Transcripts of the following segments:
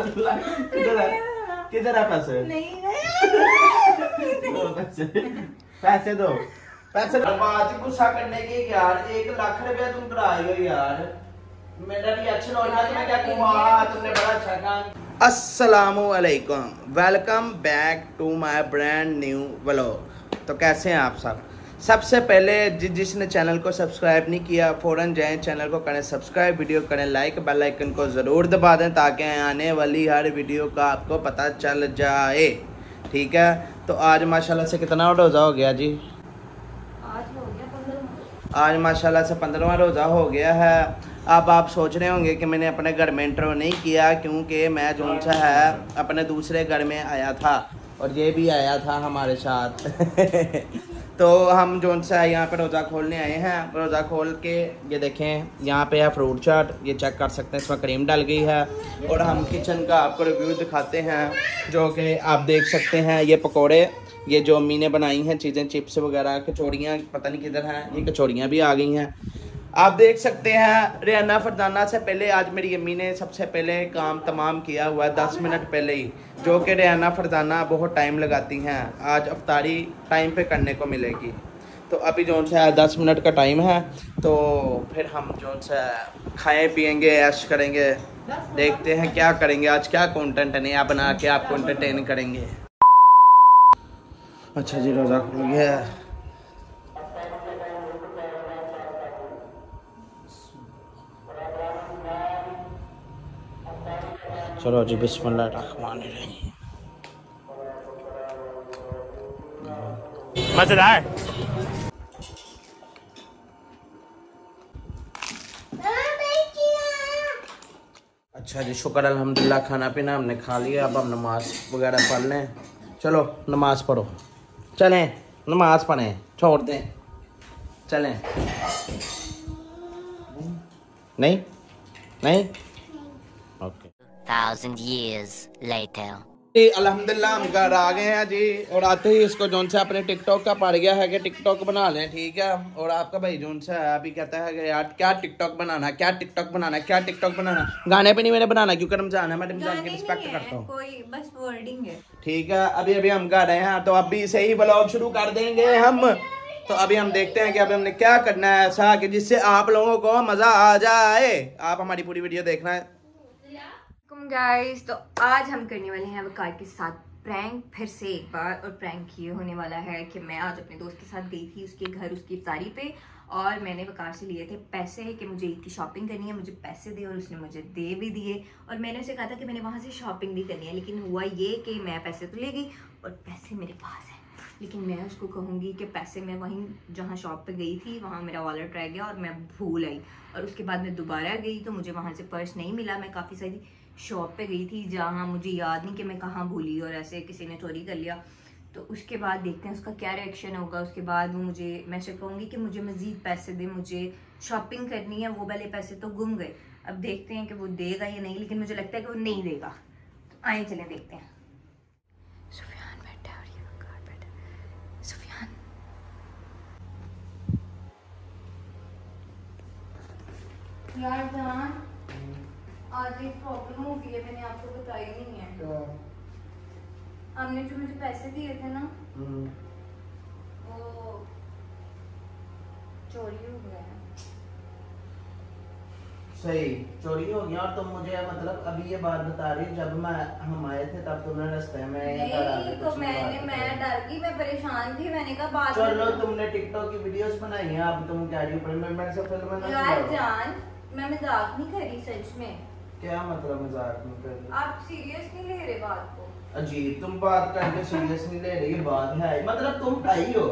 किधर है? किधर है पैसे? नहीं नहीं दो पैसे। पैसे दो। पैसे दो। बात गुस्सा करने की यार एक लाख रुपया तुम कराए हो यार। मेरा रिएक्शन और मैं क्या कहूँ तुमने बड़ा अच्छा काम असलाकुम welcome back to my brand new vlog तो कैसे हैं आप सब? सबसे पहले जि, जिसने चैनल को सब्सक्राइब नहीं किया फ़ौरन जाएँ चैनल को करें सब्सक्राइब वीडियो करें लाइक बेल आइकन को ज़रूर दबा दें ताकि आने वाली हर वीडियो का आपको पता चल जाए। ठीक है? तो आज माशाल्लाह से कितना रोज़ा हो गया जी? आज हो गया आज माशाल्लाह से पंद्रहवा रोज़ा हो गया है। अब आप सोच रहे होंगे कि मैंने अपने घर में इंटरव्यू नहीं किया क्योंकि मैं जो सा है अपने दूसरे घर में आया था और ये भी आया था हमारे साथ। तो हम जो सा यहाँ पे रोज़ा खोलने आए हैं। रोज़ा खोल के ये देखें, यहाँ पे है फ्रूट चाट ये चेक कर सकते हैं, इसमें क्रीम डल गई है। और हम किचन का आपको रिव्यू दिखाते हैं, जो कि आप देख सकते हैं, ये पकोड़े, ये जो अम्मी ने बनाई हैं, चीज़ें चिप्स वगैरह, कचौड़ियाँ, पता नहीं किधर हैं, ये कचौड़ियाँ भी आ गई हैं। आप देख सकते हैं रियाना फरदाना से पहले आज मेरी अम्मी ने सबसे पहले काम तमाम किया हुआ है। दस मिनट पहले ही जो कि रियाना फरदाना बहुत टाइम लगाती हैं। आज अफ्तारी टाइम पे करने को मिलेगी। तो अभी जो सा दस मिनट का टाइम है तो फिर हम जो सा खाएँ पियेंगे ऐश करेंगे। देखते हैं क्या करेंगे। आज क्या कंटेंट नया बना के आपको एंटरटेन करेंगे। अच्छा जी रोज़ा खुल गया चलो जी बिस्मिल्लाह रहमान रहीम। मज़ेदार अच्छा जी शुक्र अल्हम्दुलिल्लाह खाना पीना हमने खा लिया अब हम नमाज़ वगैरह पढ़ लें। चलो नमाज़ पढ़ो। चलें नमाज़ पढ़ें छोड़ दें। चलें। नहीं? नहीं? Thousand years later. अल्हम्दुलिल्लाह हम घर आ गए हैं जी। और आते ही इसको जोन से अपने टिकटॉक का पड़ गया है कि टिकटॉक बना लें ठीक है? और आपका भाई जोन से अभी कहता है कि यार क्या टिकटॉक बनाना क्या टिकटॉक बनाना क्या टिकटॉक बनाना? गाने पे नहीं मैंने बनाना क्योंकि रमज़ान है? मैं रमज़ान की रिस्पेक्ट करता हूँ। कोई बस वर्डिंग है। ठीक है अभी अभी हम घर रहे हैं तो अभी से ही ब्लॉग शुरू कर देंगे हम। तो अभी हम देखते हैं कि अभी हमने क्या करना है ऐसा कि जिससे आप लोगों को मज़ा आ जाए। आप हमारी पूरी वीडियो देखना है। गाइस तो आज हम करने वाले हैं वकार के साथ प्रैंक फिर से एक बार, और प्रैंक ये होने वाला है कि मैं आज अपने दोस्त के साथ गई थी उसके घर, उसकी इफ्तारी पे, और मैंने वकार से लिए थे पैसे कि मुझे ईद की शॉपिंग करनी है, मुझे पैसे दिए और उसने मुझे दे भी दिए। और मैंने उसे कहा था कि मैंने वहाँ से शॉपिंग भी करनी है, लेकिन हुआ ये कि मैं पैसे तो ले गई, और पैसे मेरे पास हैं। लेकिन मैं उसको कहूँगी कि पैसे मैं वहीं जहाँ शॉप पे गई थी, वहाँ मेरा वॉलेट रह गया, और मैं भूल आई। और उसके बाद मैं दोबारा गई तो मुझे वहाँ से पर्स नहीं मिला, मैं काफ़ी सारी शॉप पे गई थी जहाँ मुझे याद नहीं कि मैं कहाँ भूली और ऐसे किसी ने चोरी कर लिया। तो उसके बाद देखते हैं उसका क्या रिएक्शन होगा। उसके बाद वो मुझे मैं से कहूँगी कि मुझे मज़ीद पैसे दे मुझे शॉपिंग करनी है वो वाले पैसे तो गुम गए। अब देखते हैं कि वो देगा या नहीं लेकिन मुझे लगता है कि वो नहीं देगा। तो आए चले देखते हैं। सुफियान बैठा है और ये वकार बैठा है। सुफियान। यार जान। आज एक प्रॉब्लम हो गई है मैंने आपको बताई नहीं है। हमने जो मुझे पैसे दिए थे ना वो चोरी हो हैं। सही चोरी हो गया और तुम मुझे मतलब अभी ये बात बता रही जब मैं हम आए थे तब तुमने रास्ते में घर आ नहीं तो मैंने बात मैं। डर गई मैं परेशान थी मैंने कहा बाद चलो में तुमने टिकटॉक की वीडियोस बनाई हैं अब तुम कह रही हो पर मैं मेरे से फ़िल्म में यार जान मैं मज़ाक नहीं कर सच में। क्या मतलब मज़ाक में कर रही आप सीरियस नहीं ले रहे बात को? अजीब तुम बात करके सीरियस नहीं ले रही बात है। मतलब तुम भाई हो।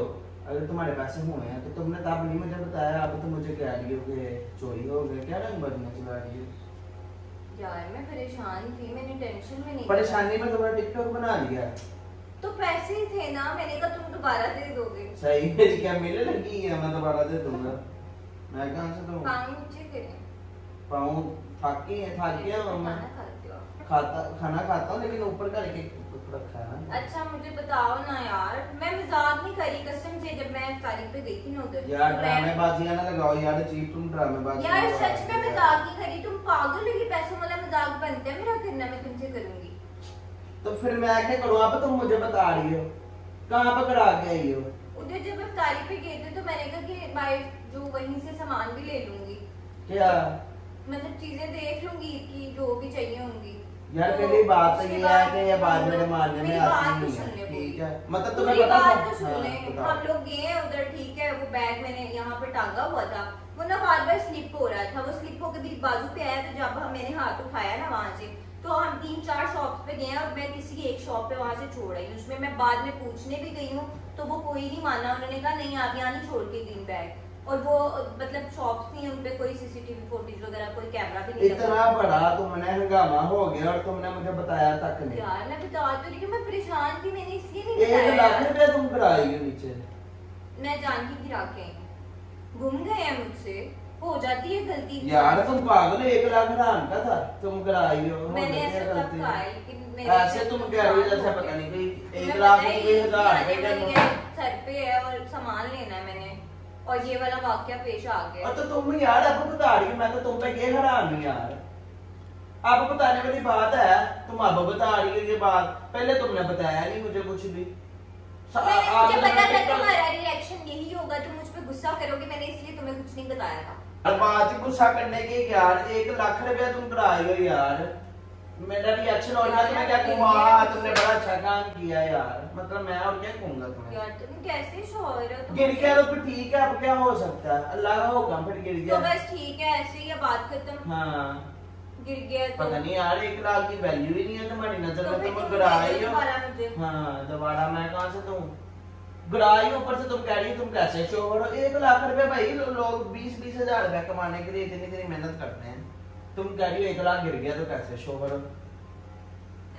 अगर तुम्हारे पैसे हुए हैं तो तुमने तब नहीं मुझे बताया। अब तो मुझे कह रही हो कि चोरी हो गए क्या रंग बदलने चला रही हो? यार मैं परेशान थी। मैंने टेंशन में नहीं परेशानी में तुमने टिकटॉक बना लिया? तो पैसे ही थे ना। मैंने कहा तुम दोबारा दे दोगे। सही मेरी क्या मिलने लगी है? मैं दोबारा दे दूँगा। मैं कहाँ से दूँगा पाँव नीचे करें पाऊँ थक गई है थक हूँ खाना खाता खाना खाता हूँ लेकिन ऊपर रखा है। ना अच्छा मुझे बताओ ना यार मैं मज़ाक नहीं करी कसम से जब मैं तारीख पे गई थी ना उधर यार तो ड्रामेबाजियाँ ना लगाओ यार चीप तुम ड्रामेबाजी यार सच में मज़ाक नहीं करी तुम पागल हो पैसों वाला मज़ाक बनता है मेरा करना मैं तुमसे करूँगी। तो फिर मैं क्या करूँ? अब तुम मुझे बता रही हो। कहाँ पकड़ा के आई हो? उधर जब इफ्तारी पे गए थे तो मैंने कहा कि भाई जो वहीं से सामान भी ले लूँगी। क्या? मतलब चीज़ें देख लूँगी कि जो भी चाहिए होंगी। यार तो पहली बात तो ये है कि ये बात हम लोग- मारने में मेरी आती तो नहीं है। ठीक है? मतलब तुम्हें पता बात तो सुन हाँ, ले हम लोग गए हैं उधर ठीक है? वो बैग मैंने यहाँ पे टांगा हुआ था। वो ना बार बार स्लिप हो रहा था। वो स्लिप होकर मेरी बाजू पे आया तो जब हम मैंने हाथ उठाया ना वहाँ से तो हम तीन चार शॉप्स पे गए हैं और मैं किसी की एक शॉप पे वहाँ से छोड़ आई हूँ। उसमें मैं बाद में पूछने भी गई हूँ तो वो कोई नहीं माना। उन्होंने कहा नहीं आप यहाँ नहीं छोड़ के गई बैग। और वो मतलब शॉप्स नहीं उन पे कोई सीसीटीवी फुटेज वगैरह कोई कैमरा भी नहीं। इतना बड़ा तुमने हंगामा हो गया और तुमने मुझे बताया तक नहीं। यार मैं बता तो रही हूँ मैं परेशान थी मैंने इसलिए नहीं एक बताया लाख यार। रुपया तुम कराई हो नीचे। मैं जान की गिरा के आई। हूँ। गए हैं मुझसे। हो जाती है गलती। यार तुम पागल हो एक लाख हराम का था तुम कराई हो। हो मैंने ऐसा कब कहा लेकिन मेरे ऐसे तुम कह रही हो जैसे पता नहीं कोई एक लाख पता हज़ार रुपए का है, सर पे है और सामान लेना है मैंने। और ये वाला वाक्य पेश आ गया। तो तुम यार अब बता रही हो मैं तो तुम पे ये हराम हूँ यार। अब बताने वाली बात है तुम अब बता रही हो ये बात पहले तुमने बताया नहीं मुझे कुछ भी। मुझे पता था तुम्हारा रिएक्शन यही होगा तुम मुझ पे गुस्सा करोगे मैंने इसलिए तुम्हें कुछ नहीं बताया। था बात ही गुस्सा करने की यार एक लाख रुपया तुम कराई हो यार। मेरा रिएक्शन और मैं क्या कहूँ हाँ तुमने बड़ा अच्छा काम किया यार। मतलब मैं और क्या कहूँगा तुम्हें? यार तुम कैसे शोर हो? तुम गिर गया तो फिर ठीक है अब क्या हो सकता है? अल्लाह का हुक्म फिर गिर गया। तो बस ठीक है ऐसे ही बात खत्म। हाँ। गिर गया तो पता नहीं यार एक लाख की वैल्यू ही नहीं है तुम्हारी नज़र तो में तुम दे दो हो। हाँ दोबारा मैं कहाँ से दूँ? गिराई ऊपर से तुम कह रही हो तुम कैसे शो हो? एक लाख रुपए भाई लोग बीस बीस हज़ार रुपया कमाने के लिए इतनी इतनी मेहनत करते हैं। तुम कह रही हो एक लाख गिर गया तो कैसे शो हो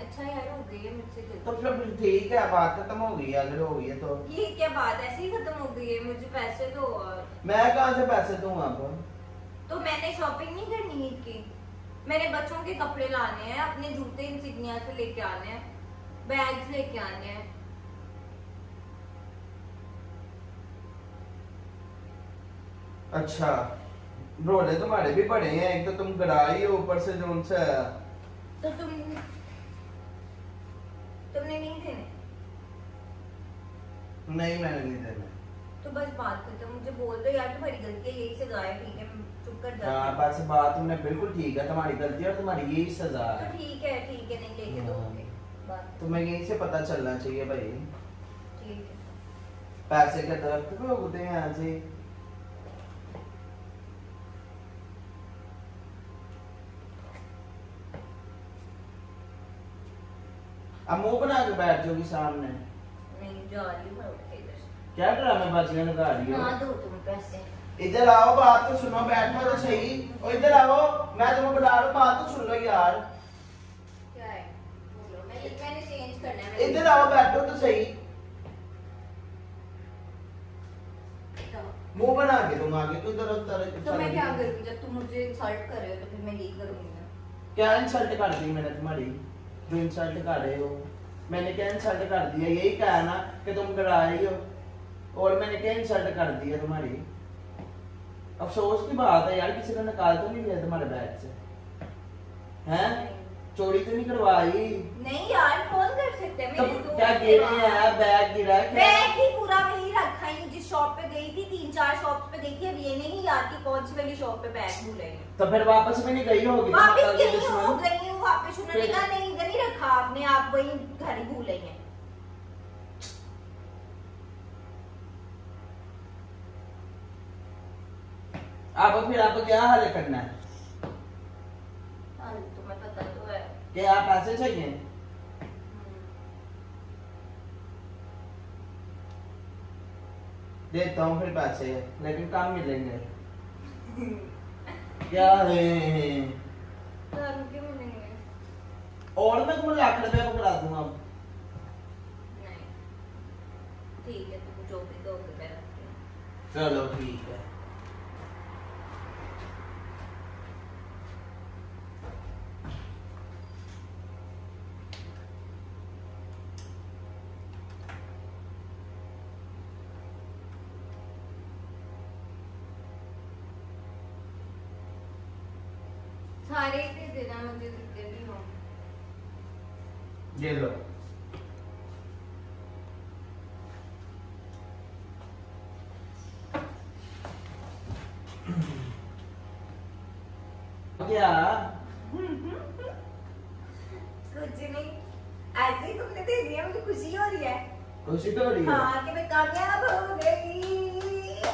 अच्छा यार हो गई है मुझसे तो फिर ठीक है बात खत्म हो गई अगर हो गई है तो। ये क्या बात ऐसे ही खत्म हो गई है? मुझे पैसे दो और। मैं कहाँ से पैसे दूँ आपको तो मैंने शॉपिंग नहीं करनी ईद की? मेरे बच्चों के कपड़े लाने हैं अपने जूते इंसिग्निया से लेके आने हैं बैग्स लेके आने हैं। अच्छा। रोले तुम्हारे भी बड़े हैं। एक तो तुम गिराई हो ऊपर से जो उनसे। तो तुम तुमने नहीं देने? नहीं मैंने नहीं देना। तो बस बात करते मुझे बोल दो यार तुम्हारी गलती है यही सजा है ठीक है? चुप कर जाती हाँ हूँ। बस बात तुमने बिल्कुल ठीक है। तुम्हारी गलती है और तुम्हारी यही सजा तो है ठीक है ठीक है नहीं लेके हाँ। दोगे बात। तुम्हें यहीं से पता चलना चाहिए भाई। ठीक है। पैसे के दरख्त पे उगते हैं ऐसे ही। अब मुँह बना के बैठ जाओगी सामने। नहीं क्या ड्रामे बाजियाँ लगा रही हो दो तुम पैसे। इधर आओ बात तो सुनो बैठो तो सही। और इधर आओ मैं तुम्हें बुला रहा हूँ बात तो सुन लो यार। क्या है? बोलो मैं मैंने चेंज करना है इधर आओ बैठो तो सही। मुँह बना के तुम आगे तो इधर उधर तो मैं क्या करूँ? जब तुम मुझे इंसल्ट कर रहे हो तो फिर मैं यही करूँगी क्या इंसल्ट कर दी मैंने तुम्हारी? जो इंसल्ट कर रहे हो। मैंने क्या इंसल्ट कर दिया? यही कहा ना कि तुम डरा रही हो। और मैंने क्या इंसल्ट कर दिया तुम्हारी? अफसोस की बात है यार किसी ने निकाल तो नहीं लिया तुम्हारे बैग से? हैं? चोरी तो नहीं करवाई? नहीं यार कौन कर सकते हैं? तो क्या गिरे। हैं? बैग गिरा है बैग ही पूरा वही रखा ही जिस शॉप पे गई थी तीन चार शॉप पे थी अब ये नहीं याद कि कौन सी वाली शॉप पे बैग भूल रही तो फिर वापस में नहीं गई होगी? वापस गई हूँ। गई वापस उन्होंने कहा नहीं नहीं रखा आपने आप वही घर ही हैं। अब फिर आपको क्या हल करना है? तुम्हें पता तो है। क्या आप पैसे चाहिए? देता हूँ फिर पैसे लेकिन काम मिलेंगे। क्या है और मैं तुम्हें लाख रुपया पकड़ा दूँगा। ठीक है तुम जो भी दोगे चलो ठीक है। सारे देना मुझे ये लो क्या? कुछ नहीं। ऐसे ही तुमने दे दिया मुझे खुशी हो रही है। खुशी तो हो रही है? हाँ कि मैं कामयाब हो गई।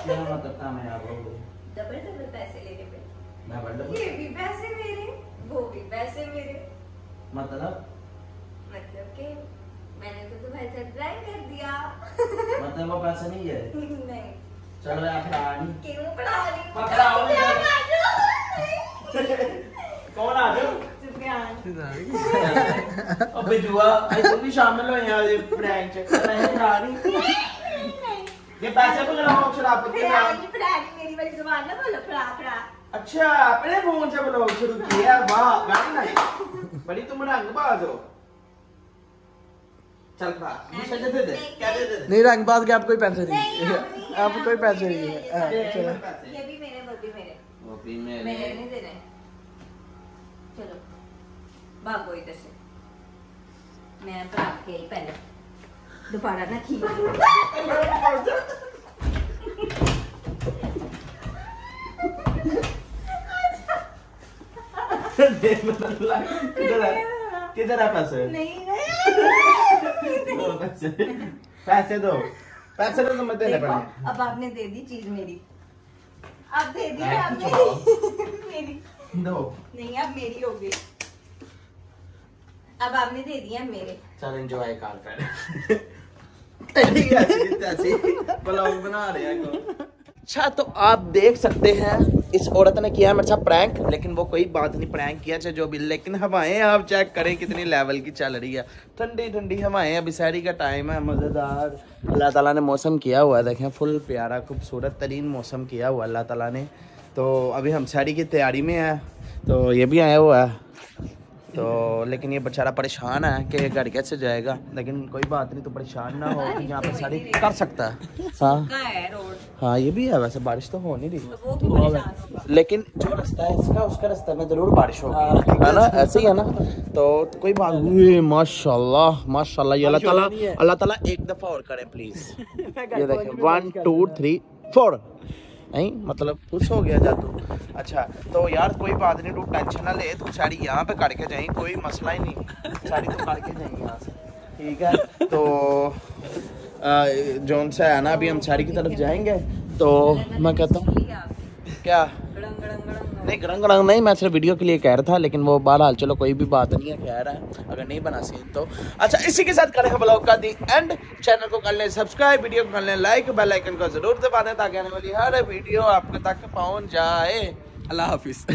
क्या मतलब कामयाब हो गई? डबल डबल पैसे लेने पे। डबल डबल ये भी पैसे मेरे वो भी पैसे मेरे। मतलब? मतलब कि मैंने तो तुम्हारे साथ ड्राइंग कर दिया। मतलब वो पैसा नहीं है नहीं। चलो यार प्राणी क्यों पढ़ा रही हाँ, पढ़ाओ नहीं। नहीं कौन आ जाओ? सुफियान अबे जुआ आज तुम भी शामिल हो यहाँ ये प्रैंक च नहीं प्राणी ये पैसे पकड़ाओ शराब के नाम फड़ानी फड़ानी मेरी वाली ज़ुबान ना बोलो फड़ा फड़ा अच्छा अपने फ़ोन से ब्लॉग शुरू किया वाह वेरी नाइस बड़ी तुम रंगबाज हो। चल दूसरा दे दे दे। क्या दे दे? दे नहीं रंग बात के आप कोई पैसे नहीं, नहीं अब नहीं, आप हाँ, कोई पैसे नहीं है। ये हाँ, चलो। ये भी मेरे वो भी मेरे। वो भी मैंने मेरे नहीं देने चलो भागो इधर से। मैं भाग के ही पहले। दोबारा ना दे मतलब किधर है? किधर है पैसे? नहीं नहीं। दो। पैसे पैसे दो पैसे तो तुम्हें देने पड़ेंगे। अब आपने दे दी चीज़ मेरी। अब दे दी आपने मेरी। दो। नहीं अब मेरी हो गई। अब आपने दे दिया मेरे। चल एंजॉय कर कर ऐसी ऐसी ब्लॉग बना रहे हैं। अच्छा तो आप देख सकते हैं इस औरत ने किया मेरे साथ प्रैंक लेकिन वो कोई बात नहीं प्रैंक किया चाहे जो भी, लेकिन हवाएँ आप चेक करें कितनी लेवल की चल रही है। ठंडी ठंडी हवाएँ, अभी शहरी का टाइम है, मज़ेदार। अल्लाह ताला ने मौसम किया हुआ है, देखें फुल प्यारा, खूबसूरत तरीन मौसम किया हुआ अल्लाह ताला ने। तो अभी हम शहरी की तैयारी में है तो ये भी आया हुआ है। तो लेकिन ये बेचारा परेशान है कि घर कैसे जाएगा। लेकिन कोई बात नहीं तो परेशान ना हो कि यहाँ पर सारी कर सकता है। हाँ। का है रोड हाँ ये भी है वैसे बारिश तो हो नहीं रही। तो वो भी लेकिन जो रास्ता है इसका उसका रास्ते में ज़रूर बारिश होगी है ना? ऐसे ही है ना? तो कोई बात नहीं। माशाल्लाह माशाल्लाह ये अल्लाह ताला अल्लाह ताला एक दफ़ा और करे प्लीज़ ये देखें वन टू थ्री फोर नहीं मतलब खुश हो गया जा तू अच्छा तो यार कोई बात नहीं तू टेंशन ना ले तू साड़ी यहाँ पे करके जाए कोई मसला ही नहीं। साड़ी तो करके जाएँगे यहाँ से। ठीक है तो जोन से सा है ना अभी हम साड़ी की तरफ़ जाएँगे तो मैं कहता हूँ क्या? गड़ंग गड़ंग गड़ंग नहीं नहीं मैं सिर्फ़ वीडियो के लिए कह रहा था, लेकिन वो बहरहाल, चलो कोई भी बात नहीं है, कह रहा है, अगर नहीं बना सीन तो। अच्छा इसी के साथ करेंगे ब्लॉग का दी एंड चैनल को कर लें सब्सक्राइब वीडियो को कर लें लाइक बेल आइकन को ज़रूर दबा दें ताकि आने वाली हर वीडियो आपके तक पहुँच जाए। अल्लाह हाफिज।